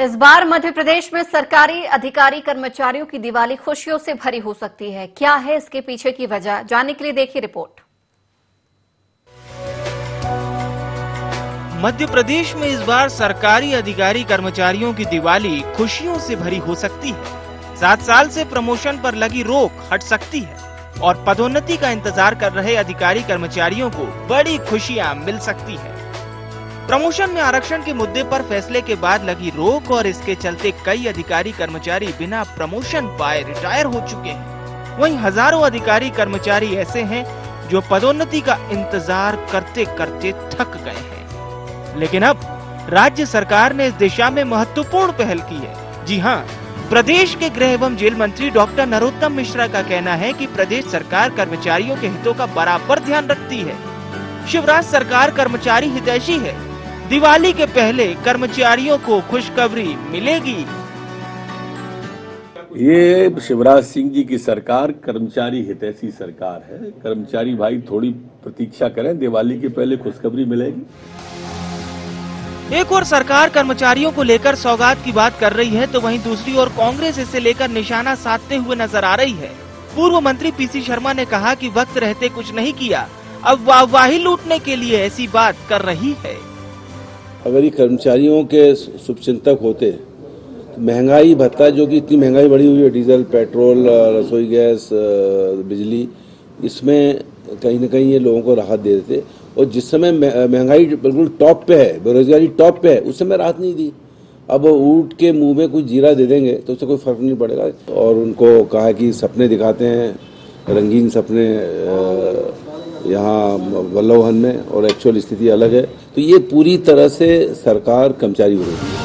इस बार मध्य प्रदेश में सरकारी अधिकारी कर्मचारियों की दिवाली खुशियों से भरी हो सकती है। क्या है इसके पीछे की वजह? जानने के लिए देखिए रिपोर्ट। मध्य प्रदेश में इस बार सरकारी अधिकारी कर्मचारियों की दिवाली खुशियों से भरी हो सकती है। सात साल से प्रमोशन पर लगी रोक हट सकती है और पदोन्नति का इंतज़ार कर रहे अधिकारी कर्मचारियों को बड़ी खुशियाँ मिल सकती है। प्रमोशन में आरक्षण के मुद्दे पर फैसले के बाद लगी रोक और इसके चलते कई अधिकारी कर्मचारी बिना प्रमोशन पाए रिटायर हो चुके हैं। वहीं हज़ारों अधिकारी कर्मचारी ऐसे हैं जो पदोन्नति का इंतज़ार करते करते थक गए हैं। लेकिन अब राज्य सरकार ने इस दिशा में महत्वपूर्ण पहल की है। जी हाँ प्रदेश के गृह एवं जेल मंत्री डॉक्टर नरोत्तम मिश्रा का कहना है कि प्रदेश सरकार कर्मचारियों के हितों का बराबर ध्यान रखती है। शिवराज सरकार कर्मचारी हितैषी है। दिवाली के पहले कर्मचारियों को खुशखबरी मिलेगी। ये शिवराज सिंह जी की सरकार कर्मचारी हितैषी सरकार है। कर्मचारी भाई थोड़ी प्रतीक्षा करें दिवाली के पहले खुशखबरी मिलेगी। एक और सरकार कर्मचारियों को लेकर सौगात की बात कर रही है तो वहीं दूसरी ओर कांग्रेस इसे लेकर निशाना साधते हुए नज़र आ रही है। पूर्व मंत्री पीसी शर्मा ने कहा कि वक्त रहते कुछ नहीं किया अब वाहवाही लूटने के लिए ऐसी बात कर रही है। अगर ये कर्मचारियों के शुभचिंतक होते तो महँगाई, भत्ता जो कि इतनी महँगाई बढ़ी हुई है, डीजल, पेट्रोल रसोई गैस बिजली, इसमें कहीं ना कहीं ये लोगों को राहत दे देते। और जिस समय महँगाई बिल्कुल टॉप पे है, बेरोजगारी टॉप पे है, उस समय राहत नहीं दी। अब ऊँट के मुँह में कुछ जीरा दे देंगे तो उससे कोई फ़र्क नहीं पड़ेगा। और उनको कहा कि सपने दिखाते हैं, रंगीन सपने यहाँ वल्लभन में, और एक्चुअल स्थिति अलग है। तो ये पूरी तरह से सरकार कर्मचारी विरोधी है।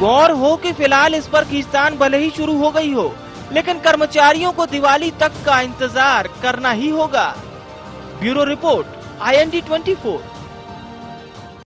गौर हो कि फ़िलहाल इस पर खींचतान भले ही शुरू हो गई हो, लेकिन कर्मचारियों को दिवाली तक का इंतज़ार करना ही होगा। Bureau report I N D twenty four.